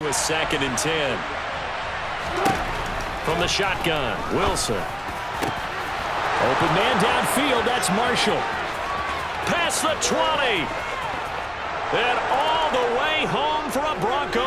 with second and 10. From the shotgun, Wilson. Open man downfield, that's Marshall. Past the 20. And all the way home for a Bronco.